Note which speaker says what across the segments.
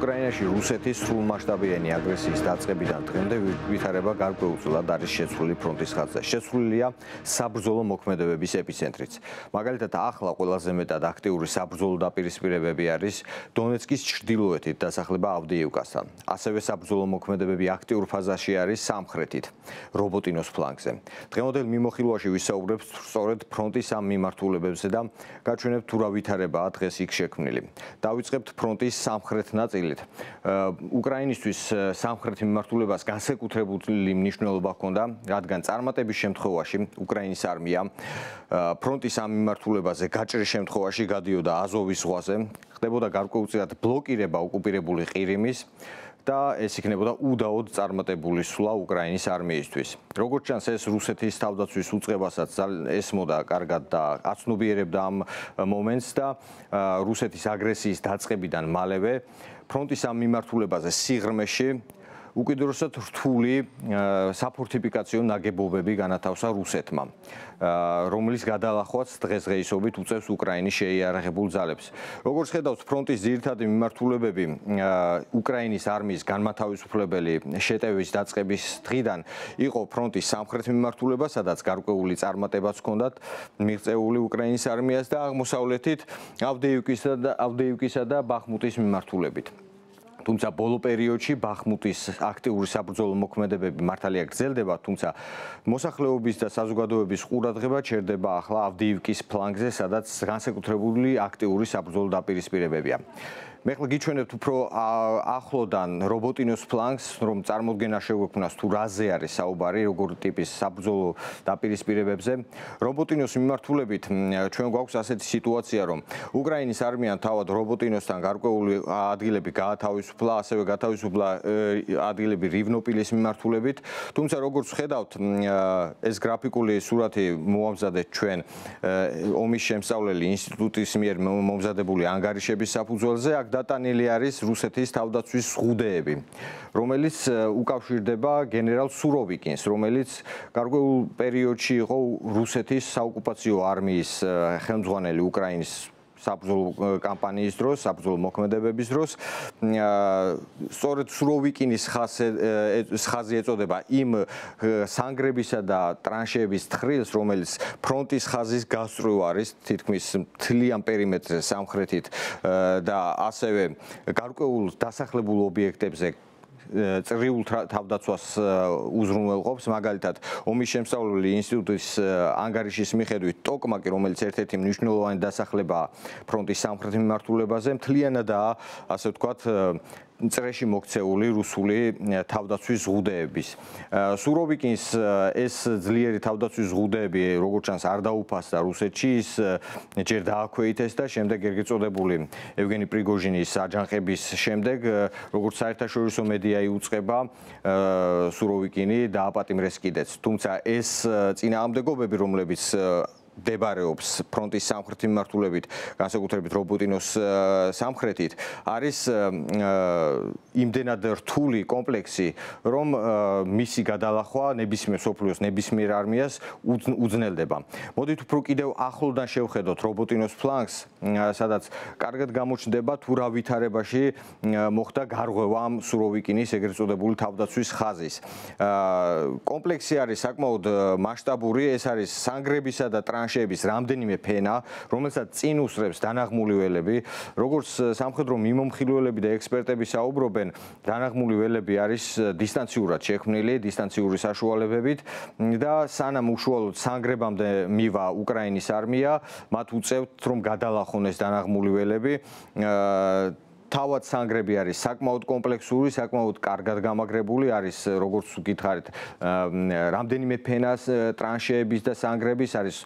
Speaker 1: უკრაინაში რუსეთის სრულმასშტაბიანი აგრესიის დაწყებიდან დღემდე ვითარება გარკვეულწილად არის შეცვლილი ფრონტის ხაზზე. შეცვლილია საბრძოლო მოქმედებების ეპიცენტრიც. მაგალითად, ახლა ყველაზე მეტად აქტიური საბრძოლო დაპირისპირებები არის დონეცკის ჩრდილოეთით დასახლება ავდიევკასთან. ასევე საბრძოლო მოქმედებები აქტიურ ფაზაში არის სამხრეთით, რობოტინოს ფლანგზე. დღევანდელ მიმოხილვაში ვისაუბრებთ სწორედ ფრონტის ამ მიმართულებებზე და გაჩვენებთ თუ რა ვითარებაა დღეს იქ შექმნილი. დავიწყებთ ფრონტის სამხრეთ ნაწილით. უკრაინისტვის სამხრეთ მიმართულებას განსაკუთრებული მნიშვნელობა ჰქონდა, რადგან წარმატების შემთხვევაში უკრაინის არმია ფრონტის ამ მიმართულებაზე გაჭრის შემთხვევაში გადიოდა აზოვის ზღვაზე, ხდებოდა გარკვეულწილად ბლოკირება ოკუპირებული ყირიმის და ეს იქნებოდა უდაოდ წარმატებული სვლა უკრაინის არმიისთვის. როგორც ჩანს, ეს რუსეთის თავდაცვის უწყებასაც ესმოდა კარგად და აცნობიერებდა ამ მომენტს და რუსეთის აგრესიის დაწყებიდან მალევე ფრონტის ამ მიმართულებაზე სიღრმეში უკიდურესად რთული საფორტიფიკაციო ნაგებობები განათავსა რუსეთმა, რომლის გადალახვაც დღესდღეობით უწევს უკრაინის შეიარაღებულ ძალებს. როგორც ხედავთ, ფრონტის ძირითადი მიმართულებები უკრაინის არმიის განმათავისუფლებელი შეტევის დაწყების დღიდან იყო ფრონტის სამხრეთ მიმართულება, სადაც გარკვეული წარმატებაც ჰქონდათ მიღწეული უკრაინის არმიას და აღმოსავლეთით ავდეივკისა და ავდეივკისა და ბახმუტის მიმართულებით. თუმცა ბოლო პერიოდში ბახმუტის აქტიური საბრძოლო მოქმედებები მართალია გრძელდება, თუმცა მოსახლეობის და საზოგადოების ყურადღება ჩერდება ახლა ავდიივკის ფლანგზე, სადაც განსაკუთრებული აქტიური საბრძოლო დაპირისპირებებია. მე ხლა გიჩვენებთ უფრო ახლოდან რობოტინოს ფლანგს, რომ წარმოდგენა შეგვექმნას თუ რაზე არის საუბარი, როგორ ტიპის საბრძოლო დაპირისპირებებზე. რობოტინოს მიმართულებით ჩვენ გვაქვს ასეთი სიტუაცია, რომ უკრაინის არმიამ თავად რობოტინოსთან გარკვეული ადგილები გაათავისუფლა, ასევე გაათავისუფლა ადგილები რივნოპილის მიმართულებით. თუმცა როგორც ხედავთ, ეს გრაფიკული სურათი მოამზადეთ ჩვენ ომის შემსწავლელი ინსტიტუტის მიერ მომზადებული ანგარიშების საფუძველზე. აქ დატანილი არის რუსეთის თავდაცვის ზღუდეები, რომელიც უკავშირდება გენერალ სუროვიკინს, რომელიც გარკვეულ პერიოდში იყო რუსეთის საოკუპაციო არმიის ხელმძღვანელი უკრაინის საბრძოლო კამპანიის დროს, საბრძოლო მოქმედებების დროს, სწორედ სუროვიკინის ხაზე ხაზი ეწოდება იმ სანგრებისა და ტრანშეების თხრილს, რომელიც ფრონტის ხაზის გასწრუ არის, თითქმის მთლიან პერიმეტრზე სამხრეთით და ასევე გარკვეულ დასახლებულ ობიექტებზე წრიულ თავდაცვას უზრუნველყოფს. მაგალითად ომის შემსავლელი ინსტიტუტის ანგარიშის მიხედვით ტოკმაკი რომელიც ერთ-ერთი მნიშვნელოვანი დასახლებაა ფრონტის სამხრეთ მიმართულებაზე მთლიანადაა ასე ვთქვათ წრეში მოქცეული რუსული თავდაცვის ზღუდეების. სუროვიკინს ეს ძლიერი თავდაცვის ზღუდეები, როგორც ჩანს, არ დაუფასდა რუსეთში, ის ჯერ დააქვეითეს და შემდეგ ეგეწოდებული ევგენი პრიგოჟინის აჯანყების შემდეგ, როგორც საერთაშორისო მედია იუწყება, სუროვიკინი დააპატიმრეს კიდეც. თუმცა ეს წინააღმდეგობები, რომლებიც მდებარეობს ფრონტის სამხრეთ მიმართულებით, განსაკუთრებით რობოტინოს სამხრეთით, არის იმდენად რთული კომპლექსი, რომ მისი გადალახვა ნებისმიერ სოფლიოს ნებისმიერ არმიას უძნელდება. მოდით უფრო კიდევ ახლოდან შევხედოთ რობოტინოს ფლანგს, სადაც კარგად გამოჩნდება თუ რა ვითარებაში მოხდა გარღვევა ამ სუროვიკინის ეგრეთ წოდებული თავდაცვის ხაზის. კომპლექსი არის საკმაოდ მასშტაბური, ეს არის სანგრებისა და ტრანს ტრანშეების რამდენიმე ფენა, რომელსაც წინ უსრებს დანაღმული ველები, როგორც სამხედრო მიმომხილველები და ექსპერტები საუბრობენ, დანაღმული ველები არის დისტანციურად შექმნილი, დისტანციური საშუალებებით და სანამ უშუალოდ სანგრებამდე მივა უკრაინის არმია, მათ უწევთ რომ გადალახონ ეს დანაღმული ველები. თავად სანგრები არის საკმაოდ კომპლექსური, საკმაოდ კარგად გამაგრებული არის, როგორც გითხარით, რამდენიმე ფენას ტრანშეების და სანგრების არის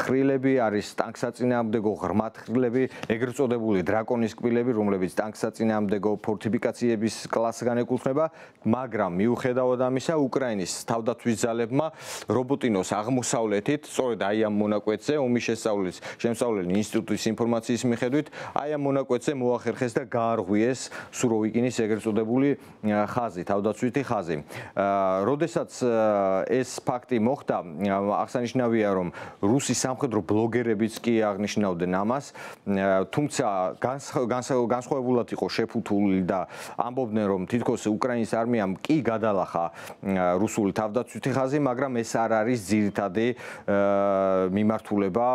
Speaker 1: თხრილები, არის ტანკსაწინააღმდეგო ღრმა თხრილები, ეგრეთ წოდებული დრაკონის კბილები, რომლებიც ტანკსაწინააღმდეგო ფორტიფიკაციების კლასს განეკუთვნება, მაგრამ მიუხედავად ამისა, უკრაინის თავდაცვის ძალებმა რობოტინოს აღმოსავლეთით, სწორედ აი ამ მონაკვეთზე, ომის შესწავლის შემსავლელი ინსტიტუტის ინფორმაციის მიხედვით, აი ამ მონაკვეთზე მოახერხეს და გაარღვიეს სუროვიკინის ეგრეთ წოდებული ხაზი, თავდაცვითი ხაზი. როდესაც ეს ფაქტი მოხდა, აღსანიშნავია, რომ რუსი სამხედრო ბლოგერებიც კი აღნიშნავდნენ ამას, თუმცა განსხვავებულად იყო შეფუთული და ამბობდნენ, რომ თითქოს უკრაინის არმიამ კი გადალახა რუსული თავდაცვითი ხაზი, მაგრამ ეს არ არის ძირითადი მიმართულება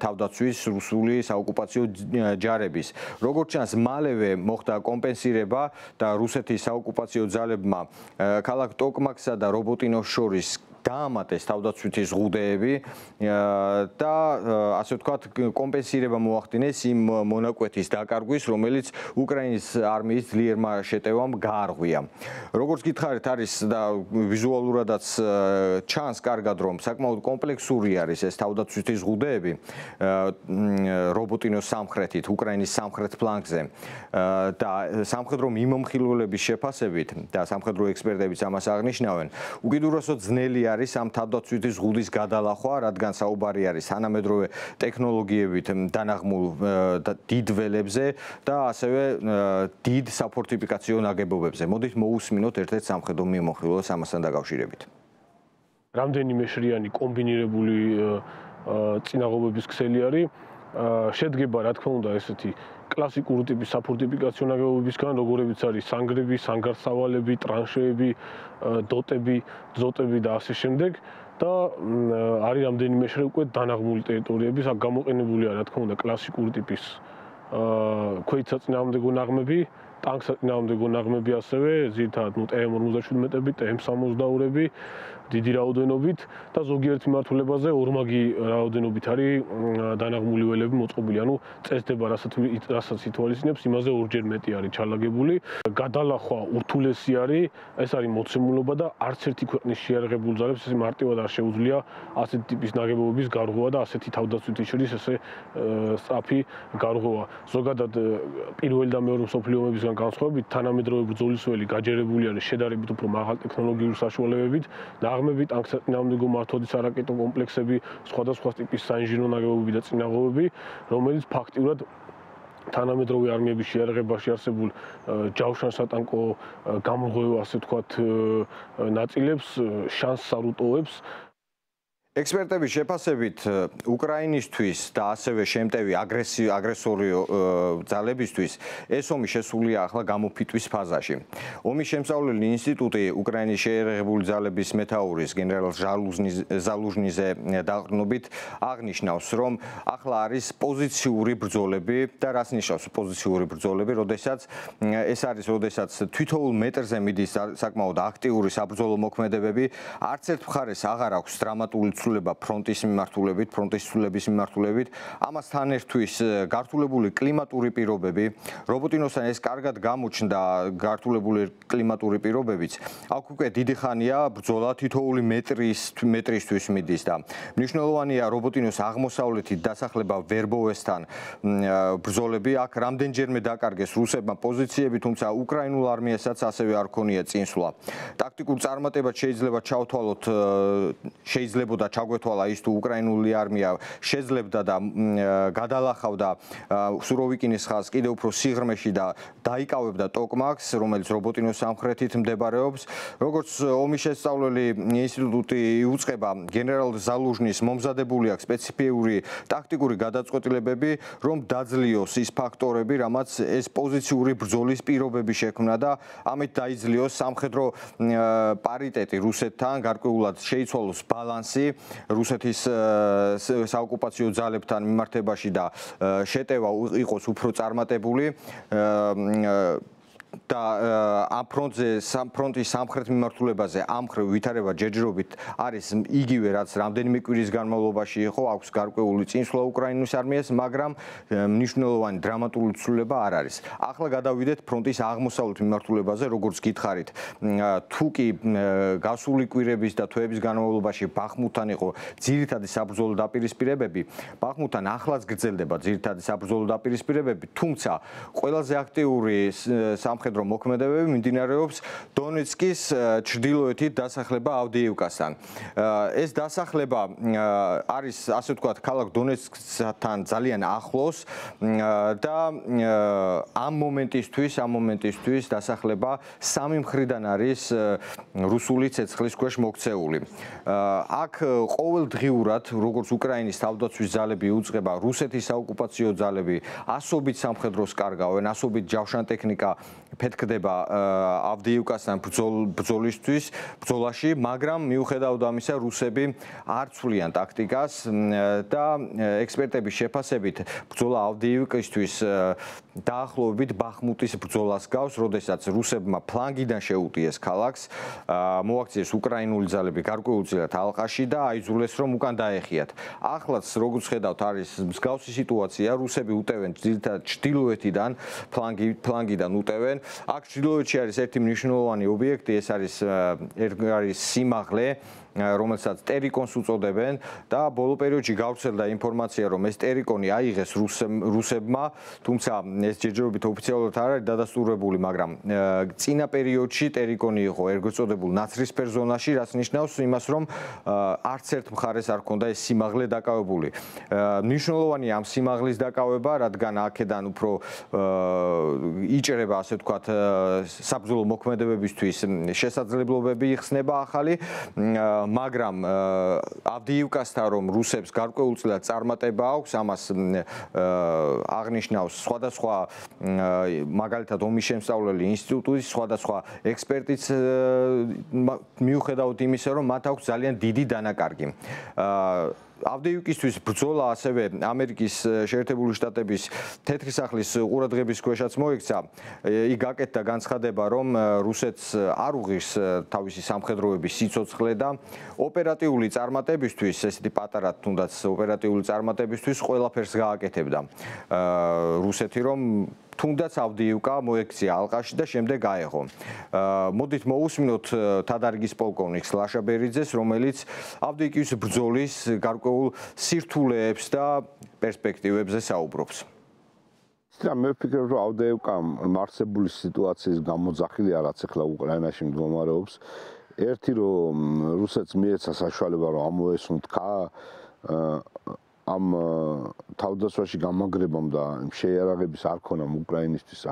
Speaker 1: თავდაცვის რუსული საოკუპაციო ჯარების. როგორც ჩანს, მალევე მოხდა კომპენსირება და რუსეთის საოკუპაციო ძალებმა. ქალაქ ტოკმაკსა და რობოტინოს შორის დაამატეს თავდაცვითი ზღუდეები და ასე ვთქვათ კომპენსირება მოახდინეს იმ მონაკვეთის დაკარგვის, რომელიც უკრაინის არმიის ძლიერმა შეტევამ გაარღვია. როგორც გითხარით, არის და ვიზუალურადაც ჩანს კარგად, რომ საკმაოდ კომპლექსური არის ეს თავდაცვითი ზღუდეები რობოტინოს სამხრეთით, უკრაინის სამხრეთ ფლანგზე და სამხედრო მიმომხილველების შეფასებით და სამხედრო ექსპერტებიც ამას აღნიშნავენ, უკიდურესად ძნელი არის ამ თავდაცვითი ზღუდის გადალახვა, რადგან საუბარი არის თანამედროვე ტექნოლოგიებით დანაღმულ დიდ ველებზე და ასევე დიდ საფორტიფიკაციო ნაგებობებზე. მოდით მოусმინოთ ერთ-ერთ სამხედრო მიმოხილველს ამასთან დაკავშირებით.
Speaker 2: რამდენიმე შრიანი კომბინირებული წინაღობების ქსელი არის შედგება რა თქმა უნდა ესეთი კლასიკური ტიპის საფორტიფიკაციო ნაგებობებისგან, როგორებიც არის სანგრები, სანგარსავალები, ტრანშეები, დოტები, ძოტები და ასე შემდეგ. და არის რამდენიმე შრე უკვე დანაღმული ტერიტორიების, აქ გამოყენებულია რა თქმა უნდა კლასიკური ტიპის აა ქვეითსაწინააღმდეგო ნაღმები, ტანკსაწინააღმდეგო ნაღმები ასევე, ზირთად ნუ TM57-ები, TM62-ები, დიდი რაოდენობით და ზოგიერთ მიმართულებაზე ორმაგი რაოდენობით არის დანაღმული ველები მოწყობილი. ანუ წესდება, რასაც რასაც ითვალისწინებს, იმაზე ორჯერ მეტი არის ჩალაგებული. გადალახვა ურთულესი არის, ეს არის მოცემულობა და არც ერთი ქვეყნის შეერაღებულ ძალებს ეს მარტივად არ შეუძლია ასეთი ტიპის ნაგებობების გარღვევა და ასეთი თავდაცვითი შორის ესე სწრაფი გარღვევა. ზოგადად პირველი და მეორე მსოფლიო ომებისგან განსხვავებით, თანამედროვე ბრძოლის ველი გაჯერებული არის შედარებით უფრო მაღალ ტექნოლოგიურ საშუალებებით და ნაღმები, ტანკსაწინააღმდეგო მართოდის არაკეტო კომპლექსები, სხვადასხვა ტიპის საინჟინრო ნაგებობები და წინაღობები, რომელიც ფაქტიურად თანამედროვე არმიების შეარაღებაში არსებულ ჯავშან სატანკო გამრღვევ ასე ვთქვათ ნაწილებს შანსს არ უტოვებს
Speaker 1: ექსპერტების შეფასებით უკრაინისთვის და ასევე შემტევი აგრესი აგრესორი ძალებისთვის ეს ომი შესულია ახლა გამოფიტვის ფაზაში. ომის შემსავლელი ინსტიტუტი უკრაინის შეერაღებული ძალების მეთაურის გენერალ ჟალუზნის ზალუჟნიზე დაყრდნობით აღნიშნავს, რომ ახლა არის პოზიციური ბრძოლები და რას ნიშნავს პოზიციური ბრძოლები, როდესაც ეს არის, როდესაც თვითოულ მეტრზე მიდის საკმაოდ აქტიური საბრძოლო მოქმედებები, არც ერთ მხარეს აღარ აქვს დრამატული ცვლილება ფრონტის მიმართულებით, ფრონტის ცვლილების მიმართულებით, ამასთან ერთვის გართულებული კლიმატური პირობები, რობოტინოსთან ეს კარგად გამოჩნდა გართულებული კლიმატური პირობებიც. აქ უკვე დიდი ხანია ბრძოლა თითოეული მეტრის მეტრისთვის მიდის და მნიშვნელოვანია რობოტინოს აღმოსავლეთით დასახლება ვერბოვესთან ბრძოლები აქ რამდენჯერმე დაკარგეს რუსებმა პოზიციები, თუმცა უკრაინულ არმიასაც ასევე არ ქონია წინსვლა. ტაქტიკურ წარმატებად შეიძლება ჩავთვალოთ შეიძლებოდა ჩაგვეთვალა ის თუ უკრაინული არმია შეძლებდა და გადალახავდა სუროვიკინის ხაზს კიდევ უფრო სიღრმეში და დაიკავებდა ტოკმაქს, რომელიც რობოტინოს სამხრეთით მდებარეობს. როგორც ომის შესწავლელი ინსტიტუტი იუწყება, გენერალ ზალუჟნის მომზადებული აქვს სპეციფიური ტაქტიკური გადაწყვეტილებები, რომ დაძლიოს ის ფაქტორები, რამაც ეს პოზიციური ბრძოლის პირობები შექმნა და ამით დაიძლიოს სამხედრო პარიტეტი რუსეთთან, გარკვეულად შეიცვალოს ბალანსი რუსეთის საოკუპაციო ძალებთან მიმართებაში და შეტევა იყოს უფრო წარმატებული და ამ ფრონტზე სამ ფრონტის სამხრეთ მიმართულებაზე ამ ხრივ ვითარება ჯერჯერობით არის იგივე რაც რამდენიმე კვირის განმავლობაში იყო აქვს გარკვეული წინსვლა უკრაინის არმიას მაგრამ მნიშვნელოვანი დრამატული ცვლილება არ არის. ახლა გადავიდეთ ფრონტის აღმოსავლეთ მიმართულებაზე როგორც გითხარით. თუ კი გასული კვირების და თვეების განმავლობაში ბახმუთთან იყო ძირითადი საბრძოლო დაპირისპირებები ბახმუთთან ახლაც გრძელდება ძირითადი საბრძოლო დაპირისპირებები თუმცა ყველაზე აქტიური სამ სამხედრო მოქმედებები მიმდინარეობს დონეცკის ჩრდილოეთით დასახლება ავდიევკასთან. ეს დასახლება არის ასე ვთქვათ ქალაქ დონეცკთან ძალიან ახლოს და ამ მომენტისთვის, ამ მომენტისთვის დასახლება სამი მხრიდან არის რუსული ცეცხლის ქვეშ მოქცეული. აქ ყოველდღიურად, როგორც უკრაინის თავდაცვის ძალები უძღება რუსეთის საოკუპაციო ძალები, ასობით სამხედროს კარგავენ, ასობით ჯავშან ტექნიკა ფეთქდება ავდიევკასთან ბრძოლისთვის, ბრძოლაში, მაგრამ მიუხედავად ამისა, რუსები არ ცვლიან ტაქტიკას და ექსპერტების შეფასებით ბრძოლა ავდიევკისთვის დაახლოებით ბახმუტის ბრძოლას გავს, როდესაც რუსებმა ფლანგიდან შეუტიეს ქალაქს, მოაქციეს უკრაინული ძალები გარკვეულწილად ალყაში და აიძულეს რომ უკან დაეხიათ. ახლაც როგორც ხედავთ არის მსგავსი სიტუაცია, რუსები უტევენ ძირითადად ჩtildeოეთიდან, ფლანგი ფლანგიდან უტევენ. აქ ჩtildeოეთში არის ერთი მნიშვნელოვანი ობიექტი, ეს არის არის სიმაღლე რომელსაც ტერიკონს უწოდებენ და ბოლო პერიოდში გავრცელდა ინფორმაცია, რომ ეს ტერიკონი აიღეს რუსებმა, თუმცა ეს ჯერჯერობით ოფიციალურად არ არის დადასტურებული, მაგრამ წინა პერიოდში ტერიკონი იყო ეგრეთ წოდებულ ნაცრისფერ ზონაში, რაც ნიშნავს იმას, რომ არც ერთ მხარეს არ ქონდა ეს სიმაღლე დაკავებული. მნიშვნელოვანია ამ სიმაღლის დაკავება, რადგან აქედან უფრო იჭრება, ასე ვთქვათ, საბრძოლო მოქმედებებისთვის შესაძლებლობები იხსნება ახალი მაგრამ ავდიივკასთან რომ რუსებს გარკვეულწილად წარმატება აქვს, ამას აღნიშნავს სხვადასხვა მაგალითად ომის შემსწავლელი ინსტიტუტის სხვადასხვა ექსპერტიც მიუხედავად იმისა, რომ მათ აქვს ძალიან დიდი დანაკარგი. აა ავდიუკისთვის ბრძოლა ასევე ამერიკის შეერთებული შტატების თეთრი სახლის ყურადღების ქვეშაც მოიქცა. იქ გაკეთდა განცხადება, რომ რუსეთს არ უღირს თავისი სამხედროების სიცოცხლე და ოპერატიული წარმატებისთვის, ესეთი პატარა თუნდაც ოპერატიული წარმატებისთვის ყველაფერს გააკეთებდა. რუსეთი რომ თუნდაც ავდიევკა მოექცია ალყაში და შემდეგ აეღო. მოდით მოусმინოთ თადარგის პოლკოვნიკს ლაშა ბერიძეს, რომელიც ავდიეკის ბრძოლის გარკვეულ სირთულეებს და პერსპექტივებზე საუბრობს.
Speaker 3: და მე ვფიქრობ, რომ ავდიევკა მარსებული სიტუაციის გამოძახილი არაც ახლა უკრაინაში მდგომარეობს. ერთი რომ რუსეთს მიეცა საშუალება რომ ამოესუნთქა ამ თავდასვაში გამაგრებამ და შეიარაღების არ ქონამ უკრაინისტვის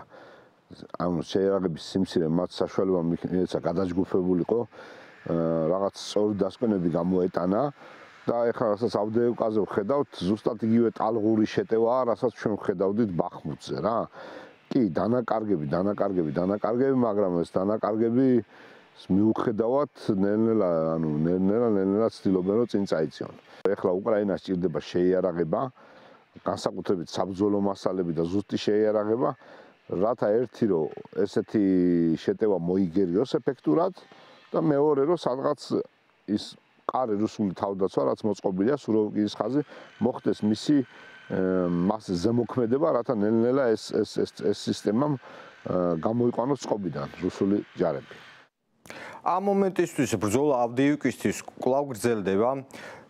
Speaker 3: ამ შეიარაღების სიმცირე მათ საშუალება მიეცა გადაჯგუფებულიყო რაღაც სწორი დასკვნები გამოეტანა და ეხლა რასაც ავდეევკაზე ვხედავთ ზუსტად იგივე ტალღური შეტევაა რასაც ჩვენ ვხედავდით ბახმუტზე რა. კი დანაკარგები დანაკარგები დანაკარგები მაგრამ ეს დანაკარგები მიუხედავად ნელ-ნელა ანუ ნელ-ნელა ნელ-ნელა ცდილობენ რომ წინ წაიწიონ. ეხლა უკრაინას ჭირდება შეიარაღება, განსაკუთრებით საბრძოლო მასალები და ზუსტი შეიარაღება, რათა ერთი რომ ესეთი შეტევა მოიგერიოს ეფექტურად და მეორე რომ სადღაც ის ყარი რუსული თავდაცვა რაც მოწყობილია სუროვკის ხაზი მოხდეს მისი მას ზემოქმედება რათა ნელ-ნელა ეს ეს ეს სისტემა გამოიყვანოს წყობიდან რუსული ჯარები
Speaker 1: ამ მომენტისთვის ბრძოლა ავდიევკისთვის კვლავ გრძელდება.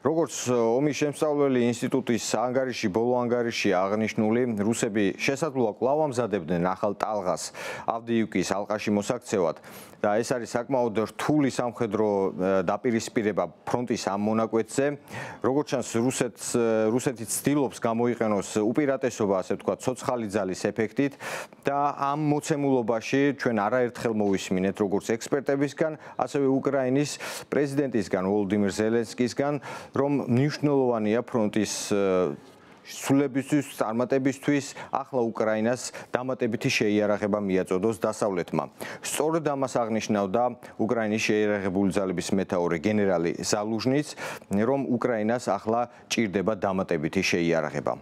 Speaker 1: როგორც ომის შემსწავლელი ინსტიტუტის ანგარიში ბოლო ანგარიში აღნიშნული, რუსები შესაძლოა კვლავ ამზადებდნენ ახალ ტალღას. ავდიივკის ალყაში მოსაქცევად. და ეს არის საკმაოდ რთული სამხედრო დაპირისპირება ფრონტის ამ მონაკვეთზე. როგორც ჩანს, რუსეთს რუსეთი ცდილობს გამოიყენოს უპირატესობა, ასე ვთქვათ, ცოცხალი ძალის ეფექტით. და ამ მოცემულობაში ჩვენ არაერთხელ მოვისმინეთ როგორც ექსპერტებისგან, ასევე უკრაინის პრეზიდენტისგან ვოლოდიმირ ზელენსკისგან რომ მნიშვნელოვანია ფრონტის სულებისთვის, წარმატებისთვის ახლა უკრაინას დამატებითი შეიარაღება მიაწოდოს დასავლეთმა. სწორედ ამას აღნიშნავდა უკრაინის შეიარაღებული ძალების მეტაური გენერალი ზალუჟნიც, რომ უკრაინას ახლა ჭირდება დამატებითი შეიარაღება.